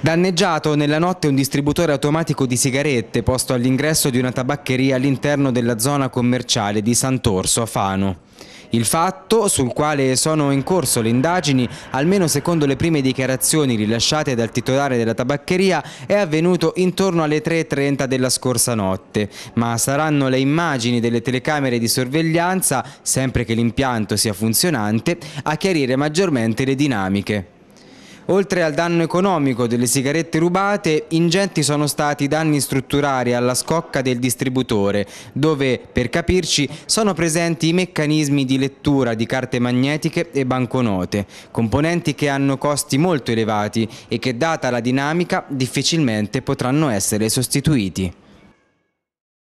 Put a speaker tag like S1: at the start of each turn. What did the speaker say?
S1: Danneggiato nella notte un distributore automatico di sigarette posto all'ingresso di una tabaccheria all'interno della zona commerciale di Sant'Orso a Fano. Il fatto, sul quale sono in corso le indagini, almeno secondo le prime dichiarazioni rilasciate dal titolare della tabaccheria, è avvenuto intorno alle 3.30 della scorsa notte, ma saranno le immagini delle telecamere di sorveglianza, sempre che l'impianto sia funzionante, a chiarire maggiormente le dinamiche. Oltre al danno economico delle sigarette rubate, ingenti sono stati i danni strutturali alla scocca del distributore, dove, per capirci, sono presenti i meccanismi di lettura di carte magnetiche e banconote, componenti che hanno costi molto elevati e che, data la dinamica, difficilmente potranno essere sostituiti.